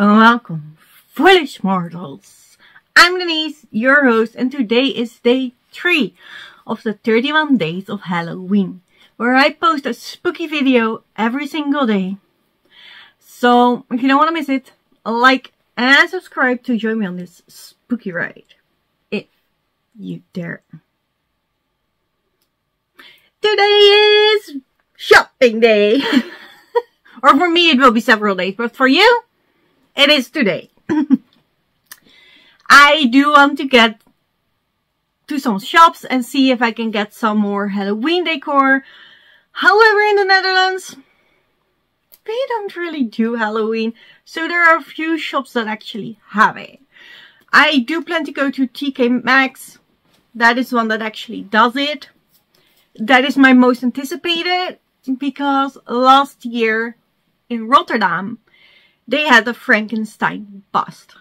Oh, Welcome, foolish mortals. I'm Denise, your host, and today is day 3 of the 31 days of Halloween, where I post a spooky video every single day. So, if you don't want to miss it, like and subscribe to join me on this spooky ride. If you dare. Today is shopping day. or for me, it will be several days, but for you, it is today. I do want to get to some shops and see if I can get some more Halloween decor. However, in the Netherlands, they don't really do Halloween, so there are a few shops that actually have it. I do plan to go to TK Maxx. That is one that actually does it. That is my most anticipated because last year in Rotterdam, they had the Frankenstein bust.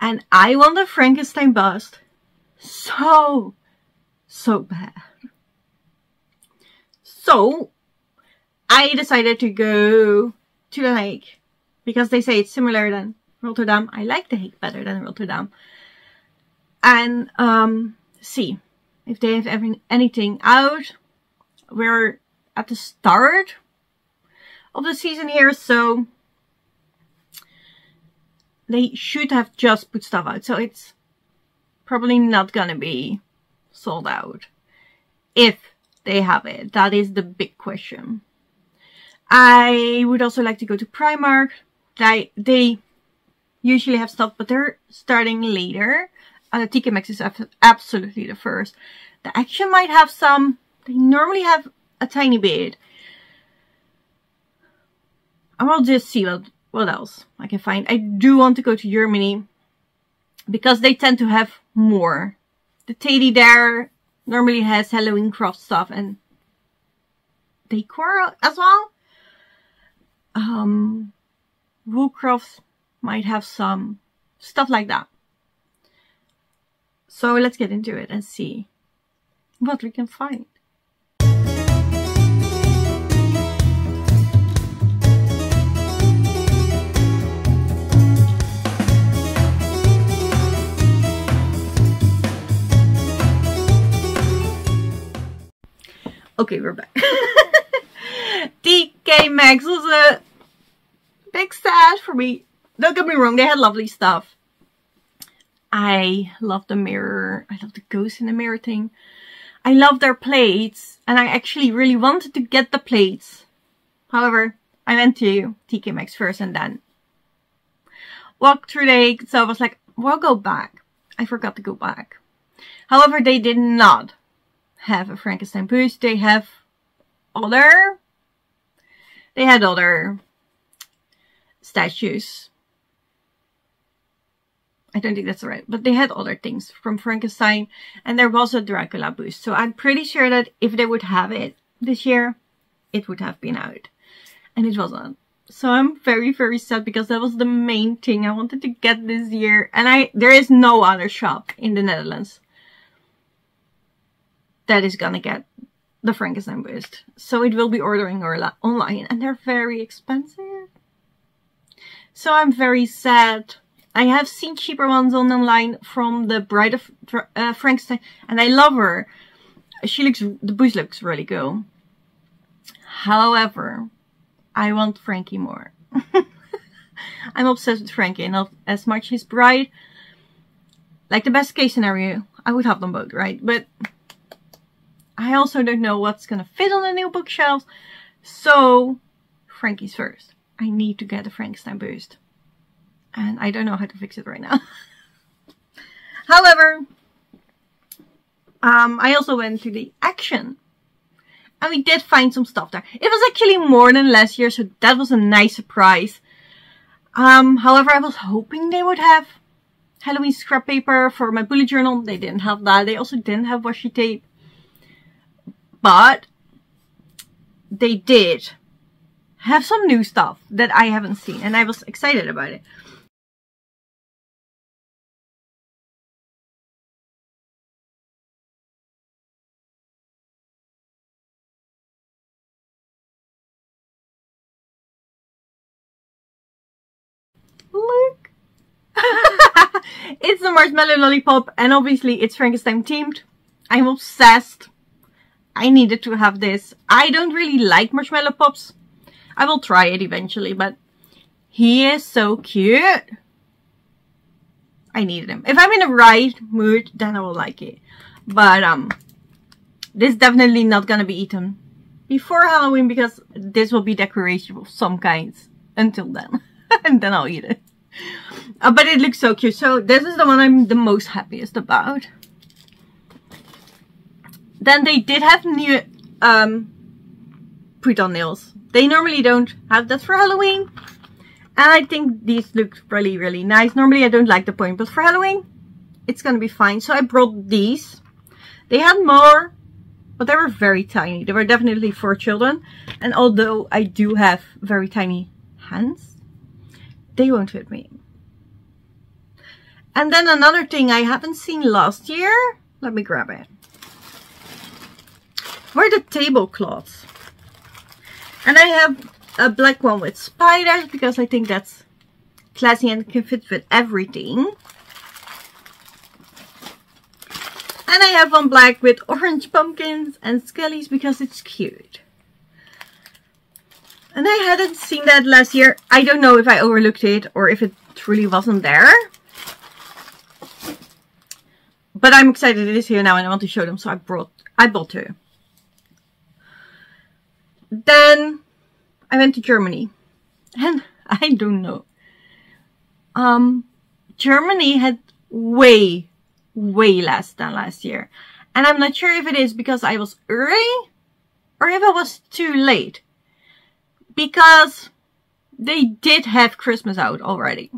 And I want the Frankenstein bust so, so bad. So, I decided to go to the Hague because they say it's similar than Rotterdam. I like the Hague better than Rotterdam. And um, see if they have anything out. We're at the start of the season here, so they should have just put stuff out. So it's probably not gonna be sold out. If they have it. That is the big question. I would also like to go to Primark. They, they usually have stuff, but they're starting later. Uh, TK Maxx is absolutely the first. The Action might have some. They normally have a tiny bit. I will just see what what else I can find. I do want to go to Germany because they tend to have more. The TEDi there normally has Halloween craft stuff and decor as well. Um, Woolcraft might have some stuff like that. So let's get into it and see what we can find. Okay, we're back. TK Maxx was a big stash for me. Don't get me wrong, they had lovely stuff. I love the mirror. I love the ghost in the mirror thing. I love their plates. And I actually really wanted to get the plates. However, I went to TK Maxx first and then walked through the So I was like, we'll go back. I forgot to go back. However, they did not have a Frankenstein boost. They have other, they had other statues. I don't think that's right, but they had other things from Frankenstein and there was a Dracula boost. So I'm pretty sure that if they would have it this year, it would have been out and it wasn't. So I'm very, very sad because that was the main thing I wanted to get this year. And I, there is no other shop in the Netherlands that is gonna get the Frankenstein boost. So it will be ordering online and they're very expensive. So I'm very sad. I have seen cheaper ones on online from the Bride of uh, Frankenstein and I love her. She looks, the boost looks really cool. However, I want Frankie more. I'm obsessed with Frankie, not as much his bride. Like the best case scenario, I would have them both, right? But I also don't know what's to fit on the new bookshelves. So, Frankie's first. I need to get a Frankenstein boost. And I don't know how to fix it right now. However, um, I also went to the Action. And we did find some stuff there. It was actually more than last year, so that was a nice surprise. Um, however, I was hoping they would have Halloween scrap paper for my bullet journal. They didn't have that. They also didn't have washi tape. But they did have some new stuff that I haven't seen and I was excited about it. Look! it's the marshmallow lollipop and obviously it's Frankenstein themed. I'm obsessed. I needed to have this. I don't really like marshmallow pops. I will try it eventually, but he is so cute. I needed him. If I'm in the right mood, then I will like it. But um, this is definitely not gonna be eaten before Halloween because this will be decoration of some kinds until then. and then I'll eat it. Uh, but it looks so cute. So this is the one I'm the most happiest about. Then they did have new um, put-on nails. They normally don't have that for Halloween. And I think these look really, really nice. Normally I don't like the point, but for Halloween, it's gonna be fine. So I brought these. They had more, but they were very tiny. They were definitely for children. And although I do have very tiny hands, they won't fit me. And then another thing I haven't seen last year. Let me grab it. Were the tablecloths. And I have a black one with spiders because I think that's classy and can fit with everything. And I have one black with orange pumpkins and skellies because it's cute. And I hadn't seen that last year. I don't know if I overlooked it or if it truly wasn't there. But I'm excited it is here now and I want to show them. So I brought, I bought two. Then I went to Germany. And I don't know. Um, Germany had way, way less than last year. And I'm not sure if it is because I was early or if I was too late. Because they did have Christmas out already.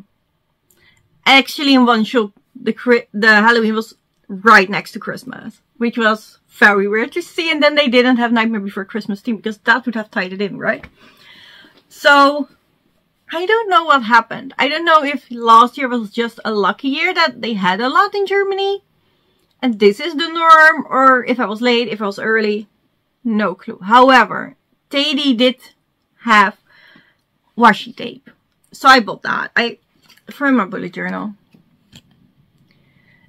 Actually, in one shop, the, the Halloween was right next to Christmas, which was very weird to see. And then they didn't have Nightmare Before Christmas team because that would have tied it in, right? So I don't know what happened. I don't know if last year was just a lucky year that they had a lot in Germany and this is the norm or if I was late, if I was early, no clue. However, TEDi did have washi tape. So I bought that. I from my bullet journal.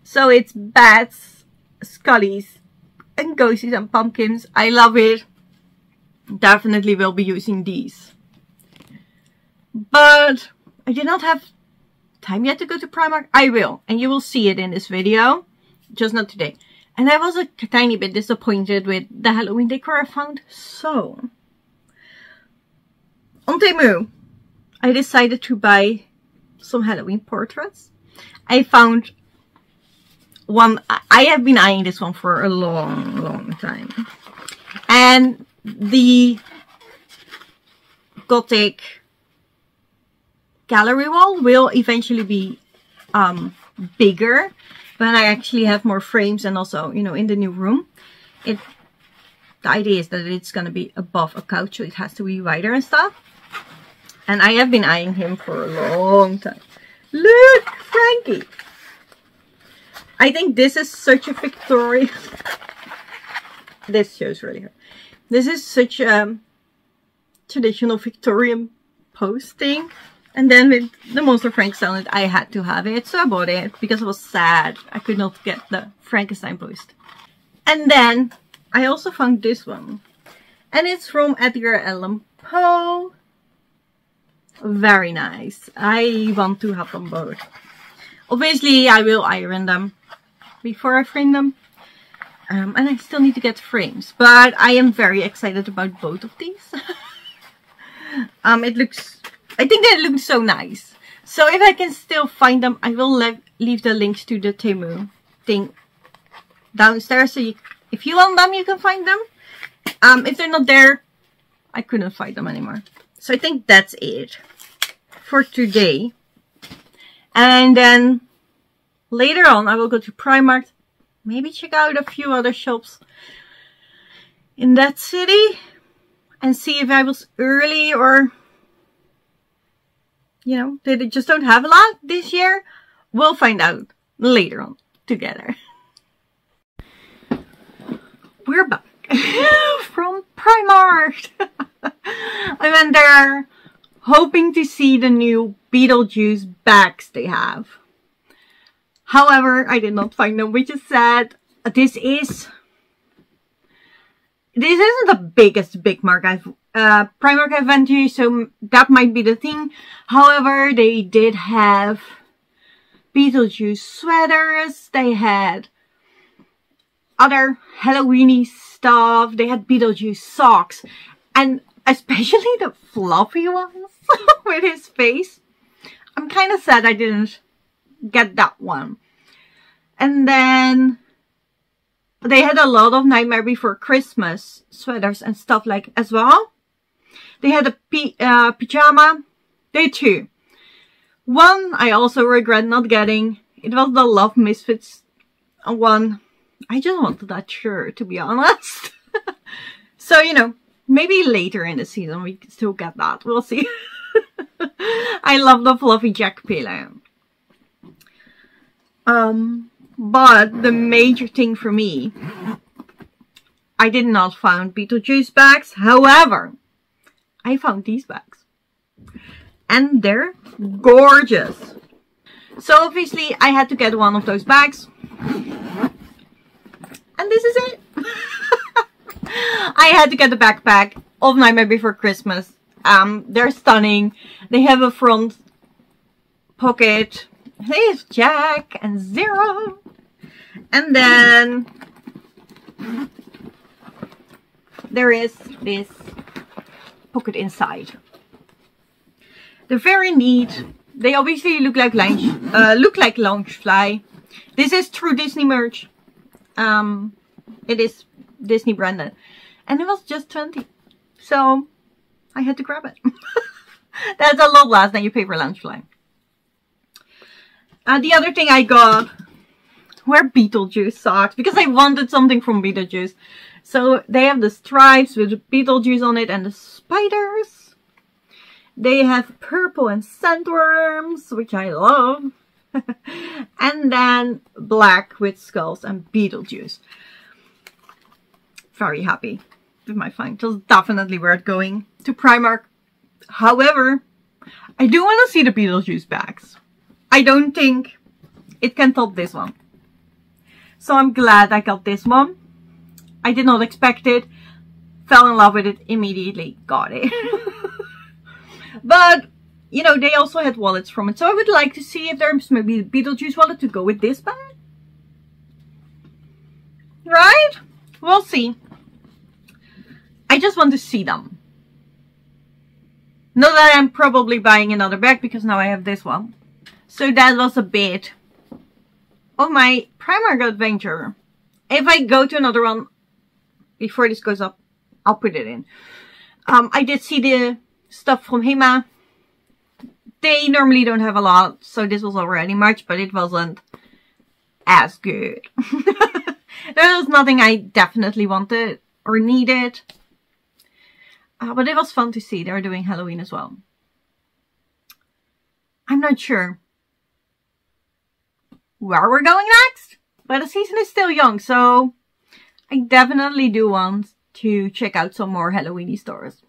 So it's bats, scullies, and ghosties and pumpkins. I love it. Definitely will be using these. But I did not have time yet to go to Primark. I will, and you will see it in this video, just not today. And I was a tiny bit disappointed with the Halloween decor I found. So, on Temu, I decided to buy some Halloween portraits. I found one, I have been eyeing this one for a long, long time. And the Gothic gallery wall will eventually be um, bigger when I actually have more frames and also, you know, in the new room. It The idea is that it's going to be above a couch, so it has to be wider and stuff. And I have been eyeing him for a long time. Look, Frankie! I think this is such a Victorian... this shows really hard. This is such a um, traditional Victorian posting. And then with the Monster Frankenstein, I had to have it, so I bought it because I was sad. I could not get the Frankenstein post. And then I also found this one. And it's from Edgar Allan Poe. Very nice. I want to have them both. Obviously, I will iron them before I frame them. Um, and I still need to get frames. But I am very excited about both of these. um, it looks I think they look so nice. So if I can still find them, I will le leave the links to the Temu thing downstairs. So you, if you want them, you can find them. Um, if they're not there, I couldn't find them anymore. So I think that's it for today. And then later on, I will go to Primark. Maybe check out a few other shops in that city. And see if I was early or you know, they just don't have a lot this year. We'll find out later on together. We're back from Primark. I went there hoping to see the new Beetlejuice bags they have. However, I did not find them, which is sad. This is this isn't the biggest big mark I've uh, Primark I've to, so that might be the thing. However, they did have Beetlejuice sweaters. They had other Halloweeny stuff. They had Beetlejuice socks, and especially the fluffy ones with his face. I'm kind of sad I didn't get that one. And then they had a lot of Nightmare Before Christmas sweaters and stuff like as well. They had a uh, pyjama. They too. One I also regret not getting. It was the Love Misfits one. I just wanted that shirt, to be honest. so, you know, maybe later in the season we still get that. We'll see. I love the fluffy Jack pillow. Um, but the major thing for me, I did not find Beetlejuice bags. However, I found these bags. And they're gorgeous. So obviously I had to get one of those bags. And this is it. I had to get the backpack of Nightmare Before Christmas. Um, they're stunning. They have a front pocket. There's Jack and Zero. And then there is this pocket inside. They're very neat. They obviously look like lounge, uh, look like Loungefly. This is true Disney merch. Um, it is Disney branded, and it was just 20. So I had to grab it. That's a lot less than you pay for Loungefly. Uh, the other thing I got were Beetlejuice socks because I wanted something from Beetlejuice. So they have the stripes with Beetlejuice on it and the spiders. They have purple and sandworms, which I love. and then black with skulls and Beetlejuice. Very happy with my find. It was definitely worth going to Primark. However, I do want to see the Beetlejuice bags. I don't think it can top this one. So I'm glad I got this one. I did not expect it. Fell in love with it immediately. Got it. but, you know, they also had wallets from it. So I would like to see if there's maybe a Beetlejuice wallet to go with this bag. Right? We'll see. I just want to see them. Not that I'm probably buying another bag because now I have this one. So that was a bit of my Primark adventure. If I go to another one before this goes up, I'll put it in. Um, I did see the stuff from Hema. They normally don't have a lot, so this was already much, but it wasn't as good. there was nothing I definitely wanted or needed. Uh, but it was fun to see. They're doing Halloween as well. I'm not sure where we're going next. But the season is still young, so I definitely do want to check out some more Halloweeny stores.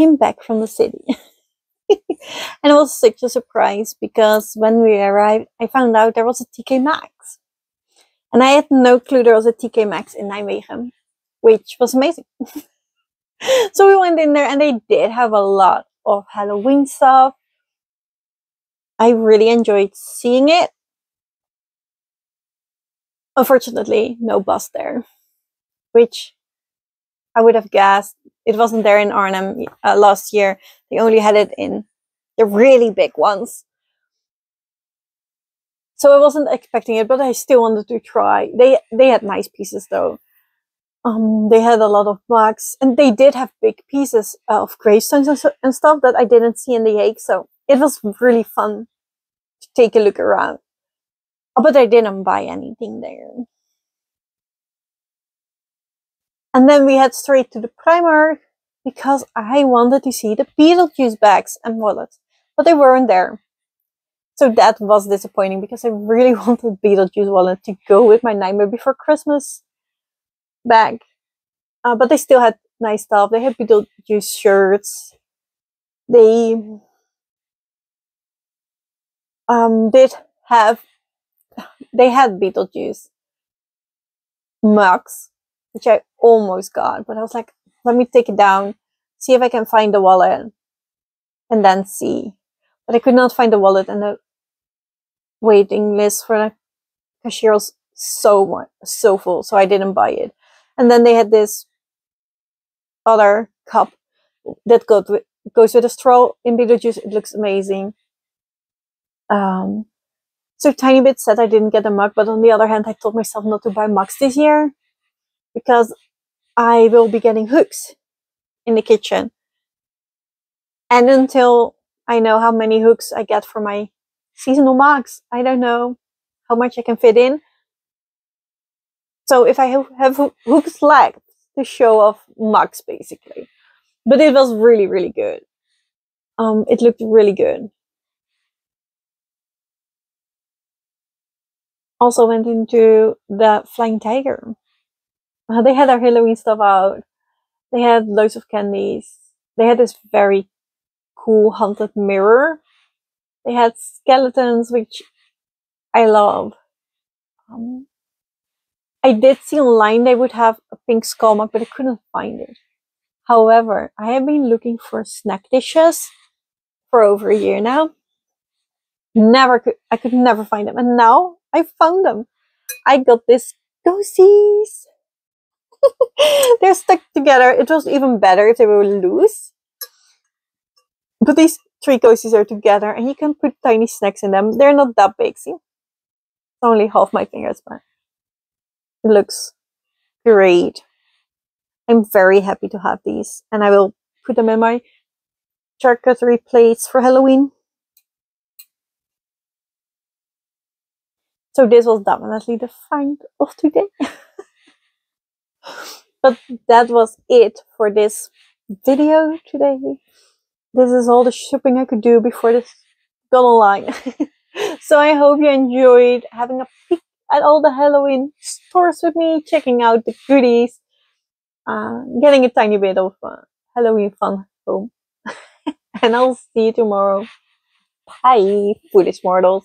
I'm back from the city. and it was such a surprise because when we arrived, I found out there was a TK Maxx. And I had no clue there was a TK Maxx in Nijmegen, which was amazing. so we went in there and they did have a lot of Halloween stuff. I really enjoyed seeing it. Unfortunately, no bus there, which I would have guessed. It wasn't there in Arnhem uh, last year. They only had it in the really big ones. So I wasn't expecting it, but I still wanted to try. They they had nice pieces though. Um, they had a lot of bugs, and they did have big pieces of gravestones and, stuff that I didn't see in the Hague. So it was really fun to take a look around. But I didn't buy anything there. And then we head straight to the Primark because I wanted to see the Beetlejuice bags and wallets, but they weren't there. So that was disappointing because I really wanted Beetlejuice wallet to go with my Nightmare Before Christmas bag. Uh, but they still had nice stuff. They had Beetlejuice shirts. They um, did have, they had Beetlejuice mugs, which I almost got, but I was like, let me take it down, see if I can find the wallet, and then see. But I could not find the wallet, and the waiting list for the cashier was so much, so full, so I didn't buy it. And then they had this other cup that goes with, goes with a straw in Beetlejuice. It looks amazing. Um, so tiny bit said I didn't get a mug, but on the other hand, I told myself not to buy mugs this year because I will be getting hooks in the kitchen. And until I know how many hooks I get for my seasonal mugs, I don't know how much I can fit in. So if I have, hooks left to show off mugs, basically. But it was really, really good. Um, it looked really good. Also went into the Flying Tiger. Uh, they had their Halloween stuff out. They had loads of candies. They had this very cool haunted mirror. They had skeletons, which I love. Um, I did see online they would have a pink skull mug, but I couldn't find it. However, I have been looking for snack dishes for over a year now. Never could, I could never find them. And now I found them. I got this ghosties. They're stuck together. It was even better if they were loose. But these three ghosties are together and you can put tiny snacks in them. They're not that big, see? It's only half my fingers, but it looks great. I'm very happy to have these and I will put them in my charcuterie plates for Halloween. So this was definitely the find of today. but that was it for this video today. This is all the shopping I could do before this got online. so I hope you enjoyed having a peek at all the Halloween stores with me, checking out the goodies, uh, getting a tiny bit of uh, Halloween fun home. and I'll see you tomorrow. Bye, foolish mortals.